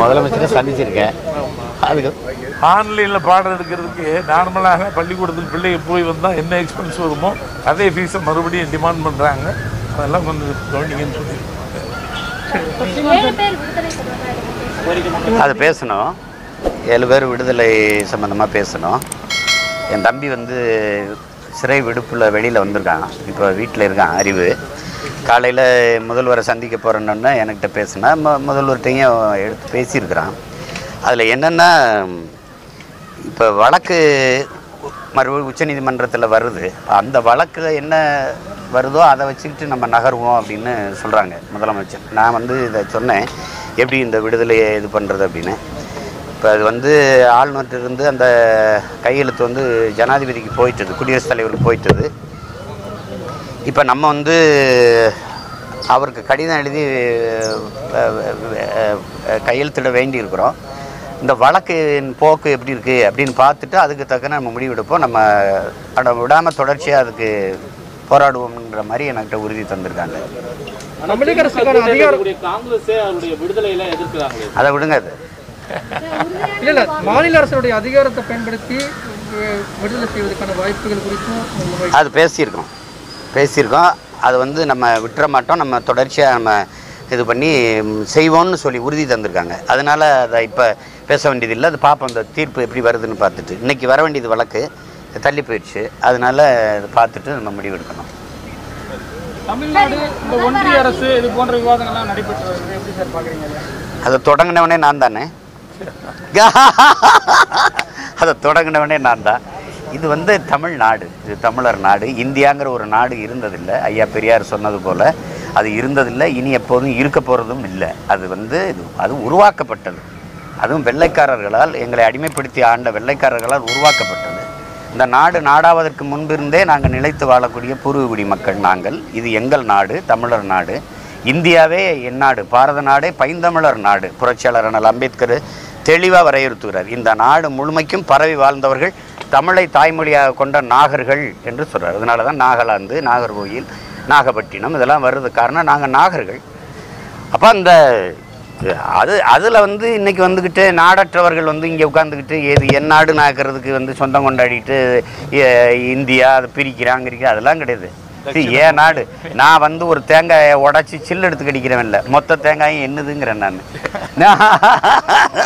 முதலமைச்சரை சந்திச்சிருக்கேன். அதுக்கு ஆன்லைனில் பாடம் எடுக்கிறதுக்கு நார்மலாக பள்ளிக்கூடத்தில் பிள்ளைங்க போய் வந்தால் என்ன எக்ஸ்பென்ஸ் வருமோ அதே ஃபீஸை மறுபடியும் டிமாண்ட் பண்ணுறாங்க அதெல்லாம் கொஞ்சம் கவனிங்கன்னு சொல்லி அது பேசணும். ஏழு பேர் விடுதலை சம்மந்தமாக பேசணும். என் தம்பி வந்து சிறை விடுப்பில் வெளியில் வந்திருக்கான். இப்போ வீட்டில் இருக்கான் அறிவு. காலையில் முதல்வரை சந்திக்க போகிறேன்னு என்கிட்ட பேசினா மு முதல்வர்கிட்டையும் எடுத்து பேசியிருக்கிறான். அதில் என்னென்னா இப்போ வழக்கு மறுபடியும் உச்சநீதிமன்றத்தில் வருது. அந்த வழக்கு என்ன வருதோ அதை வச்சுக்கிட்டு நம்ம நகருவோம் அப்படின்னு சொல்கிறாங்க முதலமைச்சர். நான் வந்து இதை சொன்னேன். எப்படி இந்த விடுதலையை இது பண்ணுறது அப்படின்னு. இப்போ அது வந்து ஆளுநர்கிட்ட அந்த கையெழுத்து வந்து ஜனாதிபதிக்கு போயிட்டது குடியரசுத் தலைவருக்கு போயிட்டது. இப்போ நம்ம வந்து அவருக்கு கடிதம் எழுதி கையெழுத்திட வேண்டியிருக்கிறோம். இந்த வழக்கின் போக்கு எப்படி இருக்குது அப்படின்னு பார்த்துட்டு அதுக்கு தக்க நம்ம முடிவெடுப்போம். நம்ம அதை விடாமல் தொடர்ச்சியாக அதுக்கு போராடுவோம்ன்ற மாதிரி என்கிட்ட உறுதி தந்திருக்காங்க. அதை விடுங்க அது. இல்ல இல்ல மாநில அரசுடைய அதிகாரத்தை பயன்படுத்தி விடுதலை செய்வதற்கான வாய்ப்புகள் குறித்தும் அது பேசியிருக்கோம். பேசியிருக்கோம். அது வந்து நம்ம விட்டுற மாட்டோம். நம்ம தொடர்ச்சியாக நம்ம இது பண்ணி செய்வோம்னு சொல்லி உறுதி தந்திருக்காங்க. அதனால் அதை இப்போ பேச வேண்டியதில்லை. அது பார்ப்போம் இந்த தீர்ப்பு எப்படி வருதுன்னு பார்த்துட்டு. இன்றைக்கி வர வேண்டியது வழக்கு. தள்ளி போயிடுச்சு. அதனால் அதை பார்த்துட்டு நம்ம முடிவெடுக்கணும் தமிழ்நாடு இந்த ஒன்றிய அரசு இது போன்ற விவாதங்கள்லாம் நடைபெற்று வருது. எப்படி சார் பாக்குறீங்க அதை? அதை தொடங்கினவனே நான் தானே? அதை தொடங்கினவனே நான் தான். இது வந்து தமிழ்நாடு இது தமிழர் நாடு. இந்தியாங்கிற ஒரு நாடு இருந்ததில்லை. ஐயா பெரியார் சொன்னது போல் அது இருந்ததில்லை. இனி எப்போதும் இருக்க போகிறதும் இல்லை. அது வந்து இது அது உருவாக்கப்பட்டது. அதுவும் வெள்ளைக்காரர்களால் எங்களை அடிமைப்படுத்தி ஆண்ட வெள்ளைக்காரர்களால் உருவாக்கப்பட்டது. இந்த நாடு நாடாவதற்கு முன்பிருந்தே நாங்கள் நிலைத்து வாழக்கூடிய பூர்வகுடி மக்கள் நாங்கள். இது எங்கள் நாடு தமிழர் நாடு. இந்தியாவே என் நாடு பாரத நாடே பைந்தமிழர் நாடு. புரட்சியாளர் அண்ணல் அம்பேத்கர் தெளிவாக வரையறுத்துகிறார். இந்த நாடு முழுமைக்கும் பரவி வாழ்ந்தவர்கள் தமிழை தாய்மொழியாக கொண்ட நாகர்கள் என்று சொல்றார். அதனால தான் நாகாலாந்து நாகர்கோயில் நாகப்பட்டினம் இதெல்லாம் வருது காரணம் நாங்கள் நாகர்கள். அப்போ அந்த அது அதில் வந்து இன்னைக்கு வந்துக்கிட்டு நாடற்றவர்கள் வந்து இங்கே உட்காந்துக்கிட்டு ஏது என் நாடு நாக்கிறதுக்கு வந்து சொந்தம் கொண்டாடிட்டு இந்தியா அதை பிரிக்கிறாங்க அதெல்லாம் கிடையாது. ஏன் நாடு. நான் வந்து ஒரு தேங்காயை உடச்சி சில்லு எடுத்து கடிக்கிறவன் இல்லை. மொத்த தேங்காயும் என்னதுங்கிறேன் நான். தமிழக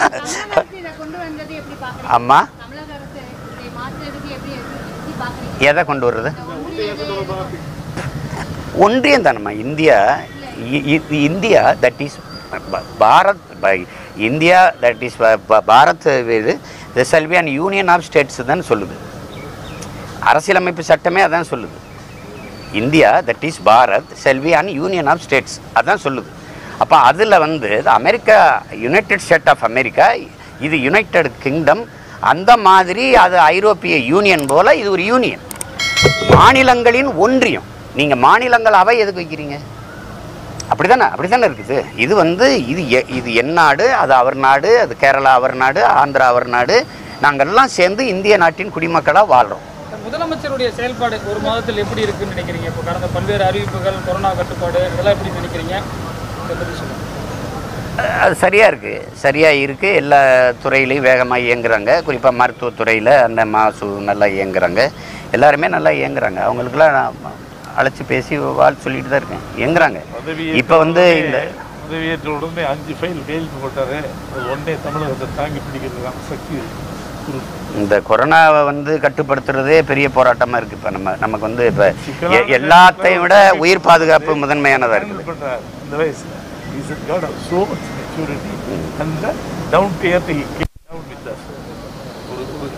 அரசு இதை கொண்டு வந்தது எப்படி பாக்குறீங்க அம்மா தமிழக அரசு இதை மாற்றுறதுக்கு எப்படி எப்படி பாக்குறீங்க எதை கொண்டு வர்றது? ஒன்றியம் தானம்மா இந்தியா இ- இ- India that is Bharat India that is Bharat இது the shall be and union of states தான் சொல்லுது. அரசியலமைப்பு சட்டமே அதான் சொல்லுது. India that is Bharat shall be and union of states அதான் சொல்லுது. அப்போ அதில் வந்து America United State of America இது யுனைடெட் கிங்டம் அந்த மாதிரி அது ஐரோப்பிய யூனியன் போல் இது ஒரு யூனியன் மாநிலங்களின் ஒன்றியம். நீங்கள் மாநிலங்கள் அவை எதுக்கு வைக்கிறீங்க? அப்படிதானே அப்படிதானே இருக்குது. இது வந்து இது எ- இது என் நாடு அது அவர் நாடு அது கேரளா அவர் நாடு ஆந்திரா அவர் நாடு. நாங்கள்லாம் சேர்ந்து இந்திய நாட்டின் குடிமக்களாக வாழ்கிறோம் முதலமைச்சருடைய செயல்பாடு ஒரு மாதத்தில் எப்படி இருக்குன்னு நினைக்கிறீங்க? இப்போ கடந்த பல்வேறு அறிவிப்புகள் கொரோனா கட்டுப்பாடு இதெல்லாம் எப்படி நினைக்கிறீங்க? அது சரியாக இருக்குது சரியாக இருக்குது எல்லா துறையிலையும் வேகமாக இயங்குறாங்க. குறிப்பாக மருத்துவத்துறையில் அந்த மாசு நல்லா இயங்குறாங்க. எல்லாருமே நல்லா இயங்குறாங்க. அவங்களுக்குலாம் நான் அழைச்சி பேசி வாழ் சொல்லிட்டு தான் இருக்கேன். இயங்குறாங்க. இப்போ வந்து இந்த பதவியேற்ற உடனே அஞ்சு ஃபைல் கையெழுத்து போட்டாரு. உடனே தமிழகத்தை தாங்கி பிடிக்கிறதுக்கான சக்தி இந்த கொரோனாவை வந்து கட்டுப்படுத்துறதே பெரிய போராட்டமாக இருக்குது இப்போ நம்ம நமக்கு வந்து இப்போ எல்லாத்தையும் விட உயிர் பாதுகாப்பு முதன்மையானதாக இருக்குது. ஹேண்டில் பண்றாரு இந்த வயசுல is got so much maturity அந்த down to earth down with us ஒரு ஒரு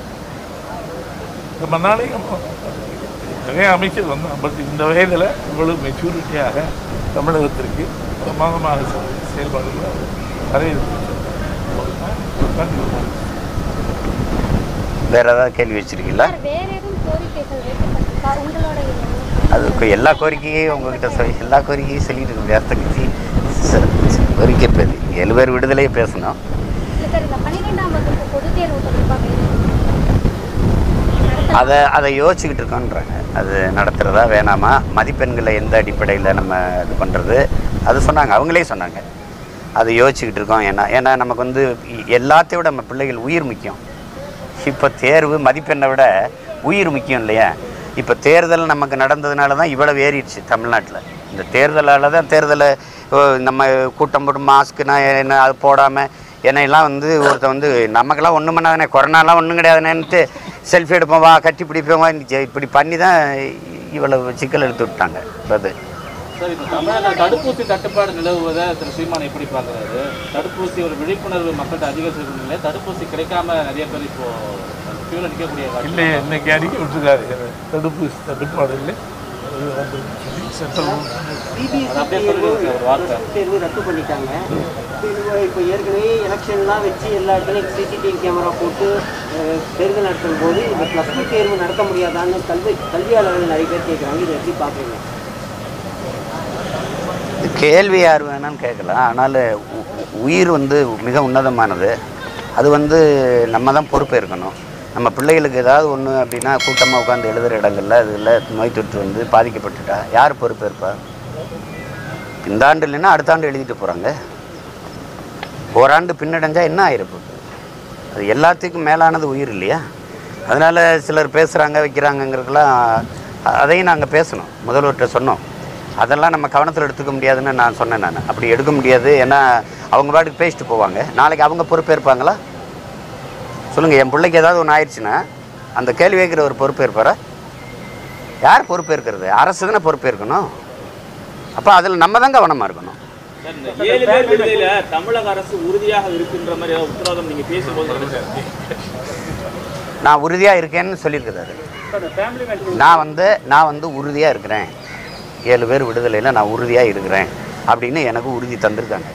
ரொம்ப நாளைக்கு அப்புறம் நிறைய அமைச்சர் வந்தான் பட் இந்த வயதில் இவ்வளவு மெச்சூரிட்டியாக தமிழகத்திற்கு பிரமாதமாக செயல்பாடுகளை வரையறுத்து வேற ஏதாவது கேள்வி வச்சிருக்கீங்களா சார் வேற எதுவும் கோரிக்கைகள் உங்களோட? அதுக்கு எல்லா கோரிக்கையும் உங்ககிட்ட சொல்லி எல்லா கோரிக்கையும் சொல்லிட்டு இருக்க முடியாது கோரிக்கை பேர் ஏழு பேர் விடுதலையே பேசணும். அதை அதை யோசிச்சுக்கிட்டு இருக்கோன்றாங்க. அது நடத்துகிறதா வேணாமா? மதிப்பெண்களை எந்த அடிப்படையில் நம்ம இது பண்ணுறது அது சொன்னாங்க. அவங்களே சொன்னாங்க. அதை யோசிச்சுக்கிட்டு இருக்கோம். ஏன்னா ஏன்னா நமக்கு வந்து எல்லாத்தையும் விட நம்ம பிள்ளைகள் உயிர் முக்கியம். இப்போ தேர்வு மதிப்பெண்ணை விட உயிர் முக்கியம் இல்லையா? இப்போ தேர்தல் நமக்கு நடந்ததுனால தான் இவ்வளவு ஏறிடுச்சு தமிழ்நாட்டில். இந்த தேர்தலால் தான் தேர்தலை ஓ, நம்ம கூட்டம் போட்டு மாஸ்க்குனா என்ன அது போடாமல் என்னையெல்லாம் வந்து ஒருத்தன் வந்து நமக்கெல்லாம் ஒன்றும் பண்ணாதானே கொரோனாலாம் ஒன்றும் கிடையாதுனேன்ட்டு செல்ஃபி எடுப்போம் வா கட்டி பிடிப்போம் வா, இப்படி பண்ணி தான் இவ்வளவு சிக்கல் எடுத்து விட்டாங்க. அது. இப்போ தடுப்பூசி தட்டுப்பாடு நிலவுவதை திரு. சீமான் எப்படி பார்க்குறாரு? தடுப்பூசி ஒரு விழிப்புணர்வு மக்கள்கிட்ட அதிகரிச்சிருக்கும் தடுப்பூசி கிடைக்காம நிறைய பேர் இப்போ இல்லையே இன்னைக்கு அறிக்கை விட்டுருக்காரு. தடுப்பு இல்லை. வார்த்தை. தேர்வு ரத்து பண்ணிட்டாங்க. இப்போ இப்போ ஏற்கனவே எலெக்ஷன்லாம் வச்சு எல்லா இடத்துலையும் சிசிடிவி கேமரா போட்டு தேர்தல் நடத்தும் போது இந்த ப்ளஸ் டூ தேர்வு நடத்த முடியாதான்னு கல்வி கல்வியாளர்கள் நிறைய பேர் கேட்குறாங்க இதை எப்படி பார்க்குறீங்க? இது கேள்வி யார் வேணாலும் கேட்கலாம். ஆனால் உ- உயிர் வந்து மிக உன்னதமானது. அது வந்து நம்ம தான் பொறுப்பேற்கணும். நம்ம பிள்ளைகளுக்கு ஏதாவது ஒன்று அப்படின்னா கூட்டமாக உட்காந்து எழுதுகிற இடங்கள்ல அதில் நோய் தொற்று வந்து பாதிக்கப்பட்டுட்டா யார் பொறுப்பேற்பா இந்த ஆண்டு இல்லைன்னா அடுத்த ஆண்டு எழுதிட்டு போகிறாங்க ஓராண்டு பின்னடைஞ்சால் என்ன ஆயிருப்போகுது அது எல்லாத்துக்கும் மேலானது உயிர் இல்லையா? அதனால் சிலர் பேசுகிறாங்க வைக்கிறாங்கங்கிறதுக்கெல்லாம் அதையும் நாங்கள் பேசணும். முதல்வர்கிட்ட சொன்னோம். அதெல்லாம் நம்ம கவனத்தில் எடுத்துக்க முடியாதுன்னு நான் சொன்னேன் நான். அப்படி எடுக்க முடியாது. ஏன்னா அவங்க பாட்டுக்கு பேசிட்டு போவாங்க. நாளைக்கு அவங்க பொறுப்பேற்பாங்களா? சொல்லுங்கள் என் பிள்ளைக்கு ஏதாவது ஒன்று ஆயிடுச்சுன்னா அந்த கேள்வி கேட்குற ஒரு பொறுப்பேற்பாரா யார் பொறுப்பேற்கிறது அரசு தானே பொறுப்பேற்கணும் அப்போ அதில் நம்ம தான் கவனமாக இருக்கணும். தமிழக அரசு உறுதியாக இருக்கின்ற மாதிரி ஏதாவது உத்தரவாதம் நீங்க பேசும்போது? நான் உறுதியாக இருக்கேன்னு சொல்லியிருக்கிறாரு. நான் வந்து நான் வந்து உறுதியாக இருக்கிறேன். ஏழு பேர் விடுதலையில் நான் உறுதியாக இருக்கிறேன் அப்படின்னு எனக்கு உறுதி தந்திருக்காங்க.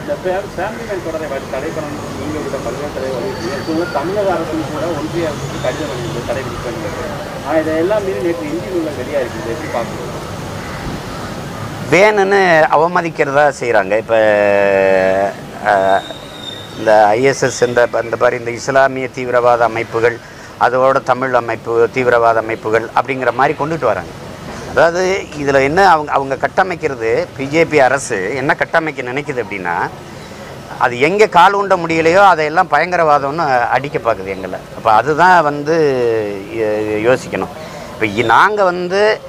இந்த ஃபேமிலி மேன் தொடரை தடை பண்ணணும் நீங்கள் விட பல்வேறு தடை வலியுறுத்தி தமிழக அரசு கூட ஒன்றிய அரசுக்கு கடிதம் வழங்கியது தடை விதிப்பாங்க ஆனால் இதெல்லாம் மீறி நேற்று இந்தியில் உள்ள வெளியாக இருக்குது. எப்படி பார்க்கணும் வேணும்னு அவமதிக்கிறதா செய்கிறாங்க இப்போ இந்த ஐஎஸ்எஸ் இந்த இந்த மாதிரி இந்த இஸ்லாமிய தீவிரவாத அமைப்புகள் அதோட தமிழ் அமைப்பு தீவிரவாத அமைப்புகள் அப்படிங்கிற மாதிரி கொண்டுட்டு வராங்க. அதாவது இதில் என்ன அவங்க அவங்க கட்டமைக்கிறது பிஜேபி அரசு என்ன கட்டமைக்க நினைக்குது அப்படின்னா அது எங்கே கால் உண்ட முடியலையோ அதையெல்லாம் பயங்கரவாதம்னு அடிக்க பார்க்குது எங்களை. அப்போ அதுதான் வந்து யோசிக்கணும். இப்போ நாங்கள் வந்து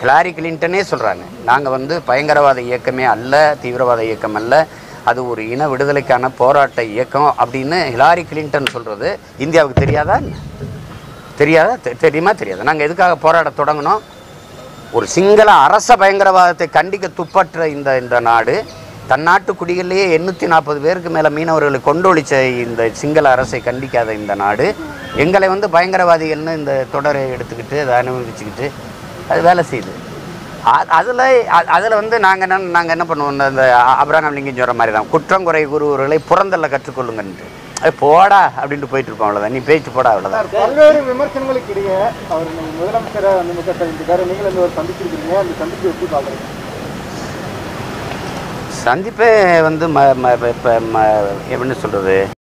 ஹிலாரி கிளின்டனே சொல்கிறாங்க நாங்கள் வந்து பயங்கரவாத இயக்கமே அல்ல தீவிரவாத இயக்கம் அல்ல. அது ஒரு இன விடுதலைக்கான போராட்ட இயக்கம் அப்படின்னு ஹிலாரி கிளின்டன் சொல்கிறது இந்தியாவுக்கு தெரியாதா தெரியாதா? தெ- தெரியுமா? தெரியாது. நாங்கள் எதுக்காக போராட தொடங்கினோம் ஒரு சிங்கள அரச பயங்கரவாதத்தை கண்டிக்க துப்பற்ற இந்த இந்த நாடு தன்னாட்டு குடிகளிலேயே எண்ணூற்றி நாற்பது பேருக்கு மேலே மீனவர்களை கொண்டொழிச்ச இந்த சிங்கள அரசை கண்டிக்காத இந்த நாடு எங்களை வந்து பயங்கரவாதிகள்னு இந்த தொடரை எடுத்துக்கிட்டு அதை அனுபவிச்சுக்கிட்டு அது வேலை செய்யுது. அதில் அதில் வந்து நாங்கள் என்ன நாங்கள் என்ன பண்ணுவோம் இந்த- இந்த லிங்கம் சொல்கிற மாதிரி தான் குற்றம் குறை கூறுவர்களை புறந்தல்ல கற்றுக்கொள்ளுங்கன்ட்டு போடா அப்படின்ட்டு போயிட்டு இருக்கோம் அவ்வளோதான் நீ பேச்சு போடா அவ்வளோதான் பல்வேறு விமர்சனங்களுக்கு இடையே அவர் நீங்க முதலமைச்சரை அந்த சந்திச்சிருக்காரு நீங்களும் இந்த ஒரு சந்திச்சிருக்கீங்க. அந்த சந்திப்பு எப்படி பாக்குறீங்க சந்திப்பே வந்து ம ம இப்போ ம எப்படின்னு சொல்கிறது